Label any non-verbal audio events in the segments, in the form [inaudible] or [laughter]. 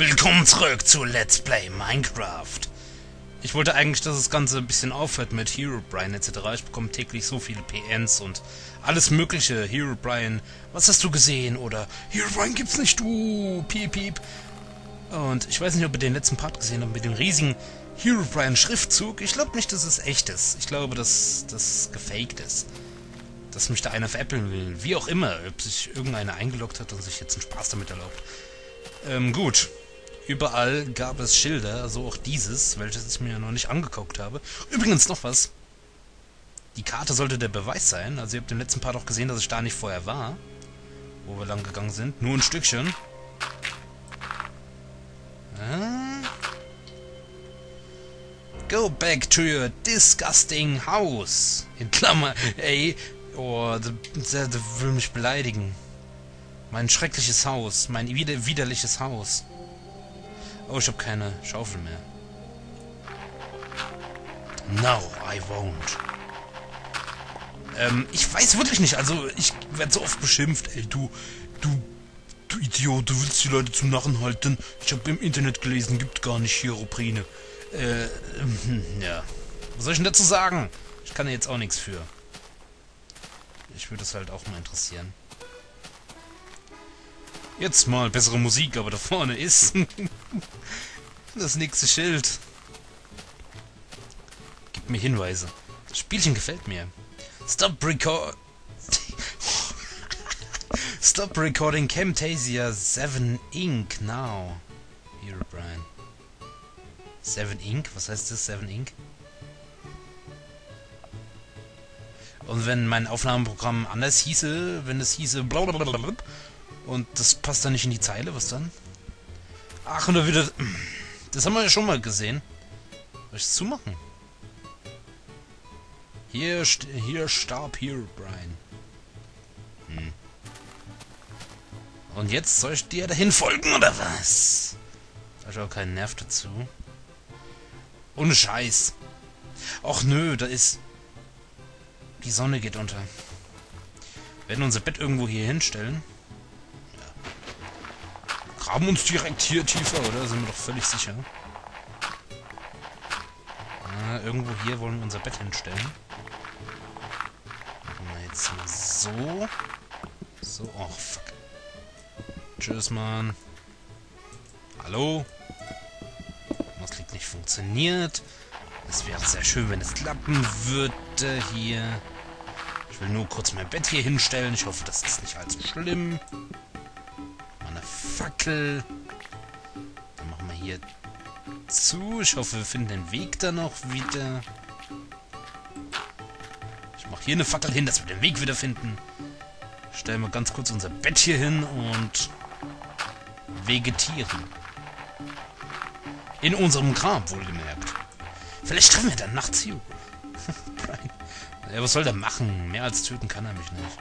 Willkommen zurück zu Let's Play Minecraft. Ich wollte eigentlich, dass das Ganze ein bisschen aufhört mit Hero Brian etc. Ich bekomme täglich so viele PNs und alles mögliche. Hero Brian, was hast du gesehen? Oder Hero Brian gibt's nicht, du, piep piep. Und ich weiß nicht, ob ihr den letzten Part gesehen habt mit dem riesigen Hero Brian Schriftzug. Ich glaube nicht, dass es echt ist. Ich glaube, dass das gefaked ist. Dass mich da einer veräppeln will. Wie auch immer, ob sich irgendeiner eingeloggt hat und sich jetzt einen Spaß damit erlaubt. Ähm, gut. Überall gab es Schilder, so auch dieses, welches ich mir noch nicht angeguckt habe. Übrigens noch was. Die Karte sollte der Beweis sein. Also ihr habt im letzten Part auch gesehen, dass ich da nicht vorher war. Wo wir lang gegangen sind. Nur ein Stückchen. Go back to your disgusting house. In Klammer, ey. Oh, der, der will mich beleidigen. Mein schreckliches Haus. Mein wider widerliches Haus. Oh, ich habe keine Schaufel mehr. No, I won't. Ähm, ich weiß wirklich nicht. Also, ich werde so oft beschimpft. Ey, du, du, du Idiot, du willst die Leute zum Narren halten. Ich habe im Internet gelesen, gibt gar nicht Chiroprine. Äh, ähm, ja. Was soll ich denn dazu sagen? Ich kann ja jetzt auch nichts für. Ich würde es halt auch mal interessieren. Jetzt mal bessere Musik, aber da vorne ist [laughs] das nächste Schild. Gib mir Hinweise. Das Spielchen gefällt mir. Stop record... [laughs] Stop recording Camtasia 7 Inc. now. Here, Brian. 7 Inc? Was heißt das, 7 Inc? Und wenn mein Aufnahmeprogramm anders hieße, wenn es hieße blablabla, und das passt dann nicht in die Zeile, was dann? Ach, und da wieder... Das haben wir ja schon mal gesehen. Soll ich es zumachen? Hier, hier starb hier, Brian. Hm. Und jetzt soll ich dir dahin folgen, oder was? Da habe ich auch keinen Nerv dazu. Ohne Scheiß. Och nö, da ist... Die Sonne geht unter. Wir werden unser Bett irgendwo hier hinstellen graben uns direkt hier tiefer, oder? Sind wir doch völlig sicher. Ah, irgendwo hier wollen wir unser Bett hinstellen. Machen wir jetzt mal so. So, oh fuck. Tschüss, Mann. Hallo? Das liegt nicht funktioniert. Es wäre sehr schön, wenn es klappen würde hier. Ich will nur kurz mein Bett hier hinstellen. Ich hoffe, das ist nicht allzu schlimm. Fackel. Dann machen wir hier zu. Ich hoffe, wir finden den Weg da noch wieder. Ich mache hier eine Fackel hin, dass wir den Weg wieder finden. Stellen wir ganz kurz unser Bett hier hin und vegetieren. In unserem Grab, wohlgemerkt. Vielleicht treffen wir dann nachts Hugh. [laughs] ja, was soll der machen? Mehr als töten kann er mich nicht.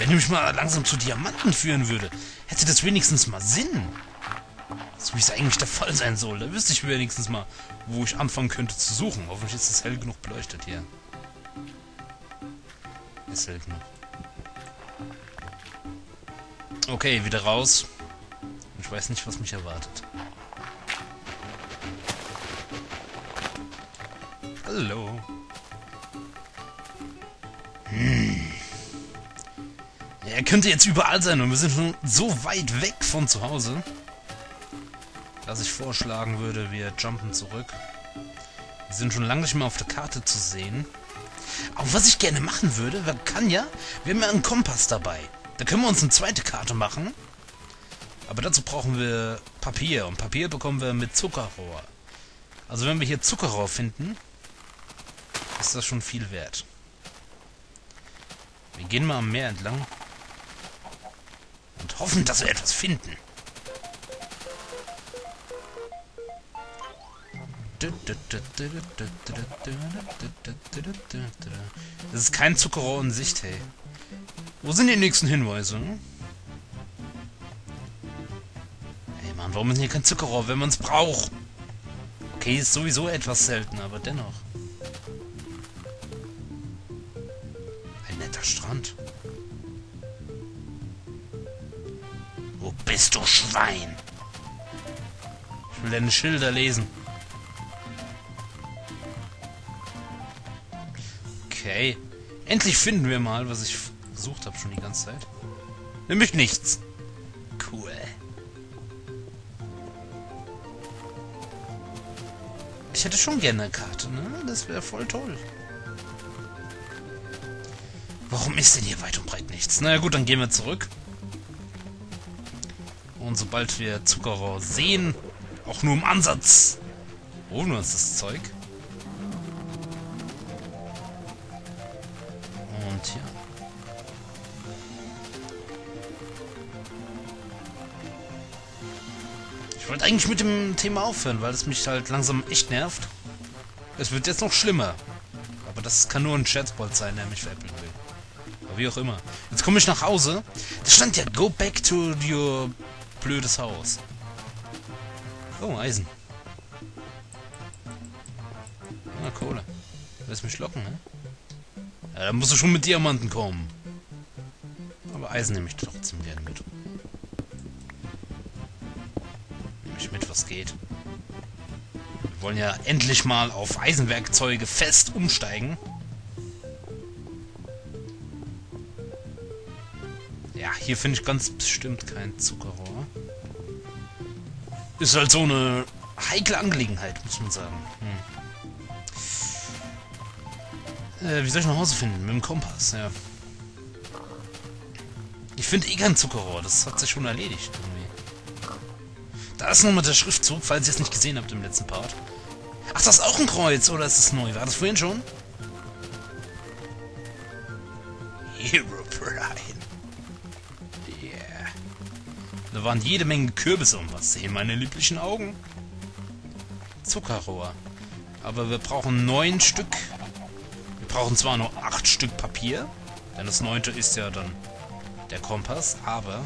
Wenn er mich mal langsam zu Diamanten führen würde, hätte das wenigstens mal Sinn. So wie es eigentlich der Fall sein soll. Da wüsste ich wenigstens mal, wo ich anfangen könnte zu suchen. Hoffentlich ist es hell genug beleuchtet hier. Ist hell genug. Okay, wieder raus. Ich weiß nicht, was mich erwartet. Hallo. Er könnte jetzt überall sein und wir sind schon so weit weg von zu Hause, dass ich vorschlagen würde, wir jumpen zurück. Wir sind schon lange nicht mehr auf der Karte zu sehen. Aber was ich gerne machen würde, man kann ja, wir haben ja einen Kompass dabei. Da können wir uns eine zweite Karte machen. Aber dazu brauchen wir Papier und Papier bekommen wir mit Zuckerrohr. Also wenn wir hier Zuckerrohr finden, ist das schon viel wert. Wir gehen mal am Meer entlang und hoffen, dass wir etwas finden. Das ist kein Zuckerrohr in Sicht, hey. Wo sind die nächsten Hinweise? Hey Mann, warum ist hier kein Zuckerrohr, wenn man es braucht? Okay, ist sowieso etwas selten, aber dennoch. Ein netter Strand. Bist, du Schwein! Ich will deine Schilder lesen. Okay. Endlich finden wir mal, was ich gesucht habe schon die ganze Zeit. Nämlich nichts. Cool. Ich hätte schon gerne eine Karte, ne? Das wäre voll toll. Warum ist denn hier weit und breit nichts? Na naja, gut, dann gehen wir zurück. Und sobald wir Zuckerrohr sehen, auch nur im Ansatz, holen wir uns das Zeug. Und ja. Ich wollte eigentlich mit dem Thema aufhören, weil es mich halt langsam echt nervt. Es wird jetzt noch schlimmer. Aber das kann nur ein Scherzbold sein, der mich veräppeln will. Aber wie auch immer. Jetzt komme ich nach Hause. Da stand ja, go back to your blödes Haus. Oh, Eisen. Na, Kohle. Willst mich locken, ne? Ja, dann musst du schon mit Diamanten kommen. Aber Eisen nehme ich trotzdem gerne mit. Nehme ich mit, was geht. Wir wollen ja endlich mal auf Eisenwerkzeuge fest umsteigen. Hier finde ich ganz bestimmt kein Zuckerrohr. Ist halt so eine heikle Angelegenheit, muss man sagen. Hm. Äh, wie soll ich nach Hause finden? Mit dem Kompass, ja. Ich finde eh kein Zuckerrohr, das hat sich schon erledigt irgendwie. Da ist nochmal der Schriftzug, falls ihr es nicht gesehen habt im letzten Part. Ach, das ist auch ein Kreuz, oder ist das neu? War das vorhin schon? Hero Prime. Da waren jede Menge Kürbisse und was sehen meine lieblichen Augen? Zuckerrohr. Aber wir brauchen neun Stück. Wir brauchen zwar nur acht Stück Papier, denn das neunte ist ja dann der Kompass, aber...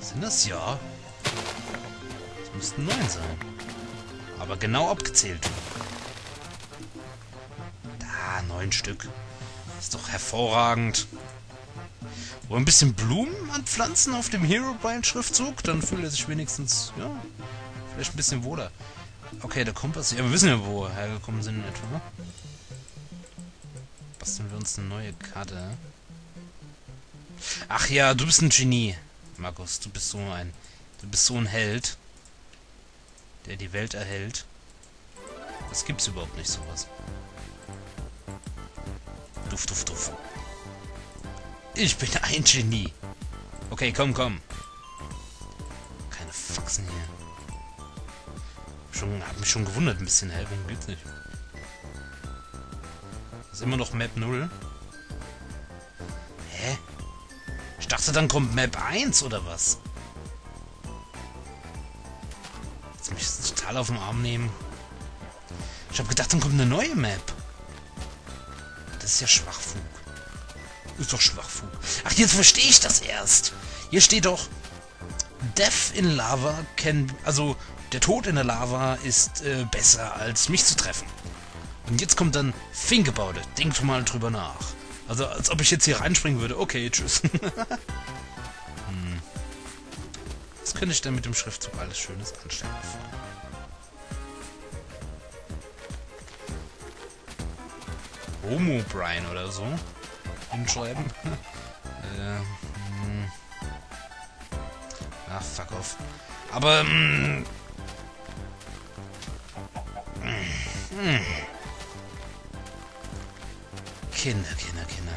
Sind das ja? Das müssten neun sein. Aber genau abgezählt. Da, neun Stück. Ist doch hervorragend. Oder ein bisschen Blumen anpflanzen auf dem Herobrine-Schriftzug, dann fühlt er sich wenigstens, ja, vielleicht ein bisschen wohler. Okay, der Kompass. Ja, wir wissen ja, wo wir hergekommen sind in etwa. Ne? Basteln wir uns eine neue Karte. Ach ja, du bist ein Genie, Markus. Du bist so ein, du bist so ein Held, der die Welt erhält. Das gibt's überhaupt nicht, sowas. Duft, duft, duft. Ich bin ein Genie. Okay, komm, komm. Keine Faxen hier. Schon, hab mich schon gewundert ein bisschen. Hä, warum geht's nicht? Ist immer noch Map 0. Hä? Ich dachte, dann kommt Map 1 oder was? Jetzt mich das total auf den Arm nehmen. Ich habe gedacht, dann kommt eine neue Map. Das ist ja Schwachfug. Ist doch Schwachfug. Ach, jetzt verstehe ich das erst. Hier steht doch, Death in Lava can... Also, der Tod in der Lava ist äh, besser, als mich zu treffen. Und jetzt kommt dann, think about it. Denk mal drüber nach. Also, als ob ich jetzt hier reinspringen würde. Okay, tschüss. [laughs] hm. Was könnte ich denn mit dem Schriftzug alles Schönes anstellen? Homo Brian oder so hinschreiben. äh, hm. Ach, fuck off. Aber, mh, hm. Kinder, Kinder, Kinder.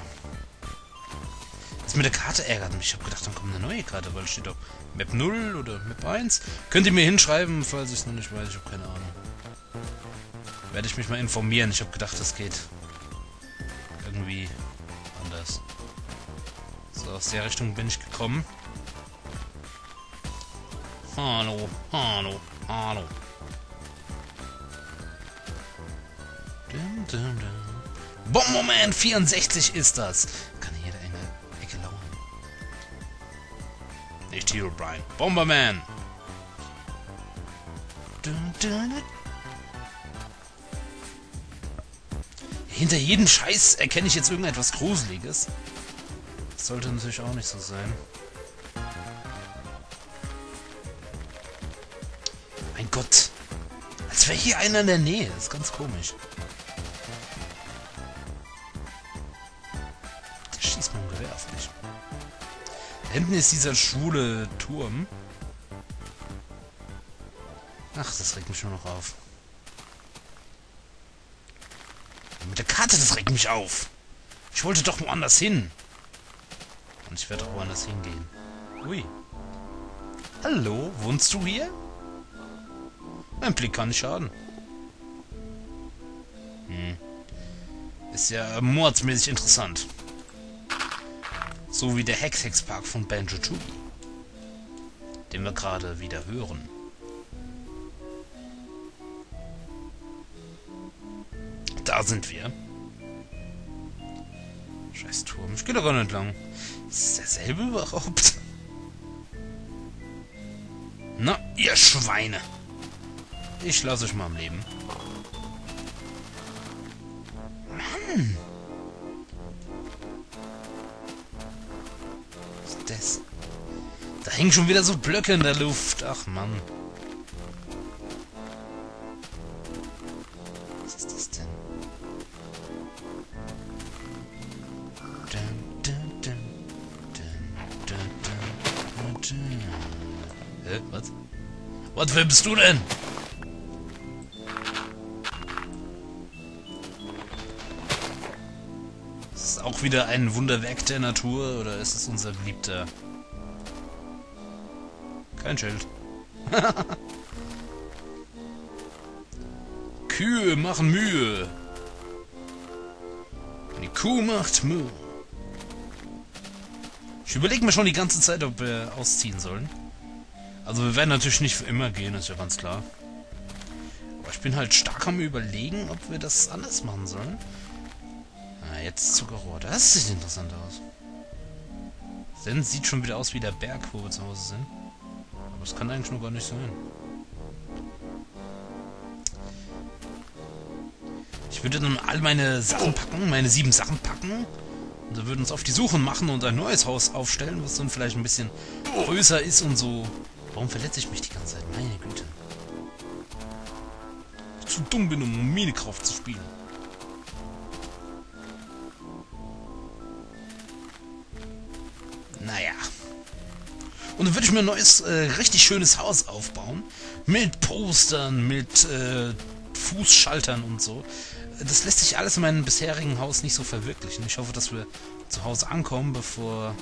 Das mit der Karte ärgert mich. Ich habe gedacht, dann kommt eine neue Karte, weil steht doch Map 0 oder Map 1. Könnt ihr mir hinschreiben, falls ich es noch nicht weiß. Ich habe keine Ahnung. Werde ich mich mal informieren. Ich habe gedacht, das geht irgendwie aus der Richtung bin ich gekommen. Hallo, hallo, hallo. Dum, dum, dum. Bomberman 64 ist das. Kann jede enge Ecke lauern. Nicht Hero Brian. Bomberman. Hinter jedem Scheiß erkenne ich jetzt irgendetwas Gruseliges. Sollte natürlich auch nicht so sein. Mein Gott. Als wäre hier einer in der Nähe. Das ist ganz komisch. Der schießt mit dem Gewehr auf mich. Da hinten ist dieser schwule Turm. Ach, das regt mich nur noch auf. Mit der Karte, das regt mich auf. Ich wollte doch woanders hin. Ich werde auch woanders hingehen. Ui. Hallo, wohnst du hier? Ein Blick kann nicht schaden. Hm. Ist ja mordsmäßig interessant. So wie der Hex-Hex-Park von Banjo Tooie. Den wir gerade wieder hören. Da sind wir. Scheiß Turm. Ich geh da gar nicht lang. Ist derselbe überhaupt? Na, ihr Schweine. Ich lasse euch mal am Leben. Mann! Was ist das? Da hängen schon wieder so Blöcke in der Luft. Ach, Mann. Hä, was? Was, wer bist du denn? Ist es auch wieder ein Wunderwerk der Natur oder ist es unser geliebter? Kein Schild. [laughs] Kühe machen Mühe. Die Kuh macht Mühe. Ich überlege mir schon die ganze Zeit, ob wir ausziehen sollen. Also wir werden natürlich nicht für immer gehen, ist ja ganz klar. Aber ich bin halt stark am überlegen, ob wir das anders machen sollen. Ah, jetzt Zuckerrohr. Das sieht interessant aus. Denn sieht schon wieder aus wie der Berg, wo wir zu Hause sind. Aber das kann eigentlich nur gar nicht sein. Ich würde dann all meine Sachen packen, meine sieben Sachen packen. Und wir würden uns auf die Suche machen und ein neues Haus aufstellen, was dann vielleicht ein bisschen größer ist und so. Warum verletze ich mich die ganze Zeit? Meine Güte. Ich zu dumm bin, um Minecraft zu spielen. Naja. Und dann würde ich mir ein neues, äh, richtig schönes Haus aufbauen. Mit Postern, mit äh, Fußschaltern und so. Das lässt sich alles in meinem bisherigen Haus nicht so verwirklichen. Ich hoffe, dass wir zu Hause ankommen, bevor...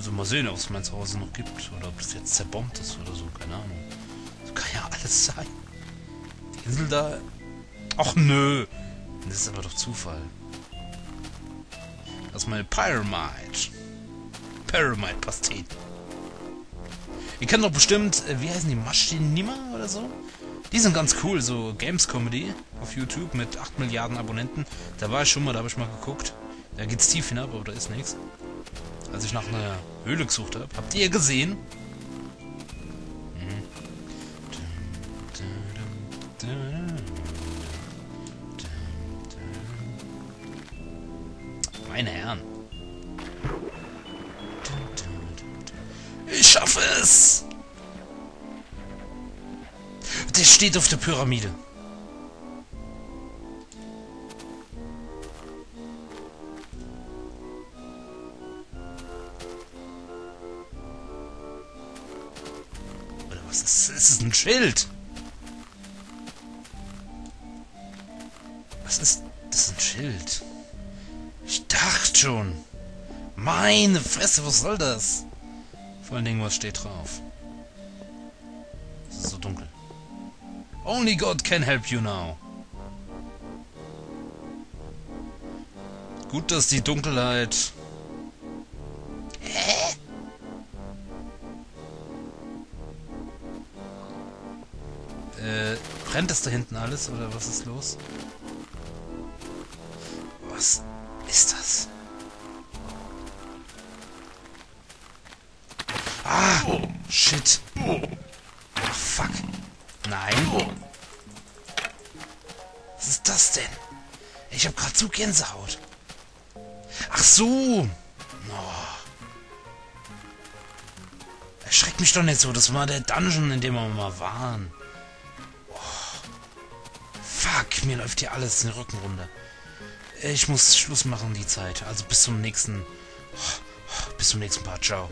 Also mal sehen, ob es mein Zuhause noch gibt. Oder ob das jetzt zerbombt ist oder so. Keine Ahnung. Das kann ja alles sein. Die Insel da... Ach nö. Das ist aber doch Zufall. Das ist meine Pyramide. Pyramide-Pasteten. Ihr kennt doch bestimmt, äh, wie heißen die, Maschinima oder so? Die sind ganz cool, so Games Comedy auf YouTube mit 8 Milliarden Abonnenten. Da war ich schon mal, da habe ich mal geguckt. Da geht's tief hinab, aber da ist nichts. Als ich nach einer Höhle gesucht habe. Habt ihr gesehen? Meine Herren. Ich schaffe es! Der steht auf der Pyramide. Schild. Was ist... Das ist ein Schild. Ich dachte schon. Meine Fresse, was soll das? Vor allen Dingen, was steht drauf? Es ist so dunkel. Only God can help you now. Gut, dass die Dunkelheit... brennt es da hinten alles oder was ist los? Was ist das? Ah! Shit! Fuck! Nein! Was ist das denn? Ich hab grad so Gänsehaut. Ach so! Oh. Erschreck mich doch nicht so, das war der Dungeon, in dem wir mal waren. Oh. Fuck, mir läuft hier alles in den Rücken runter. Ich muss Schluss machen, die Zeit. Also bis zum nächsten... Oh, bis zum nächsten Part. Ciao.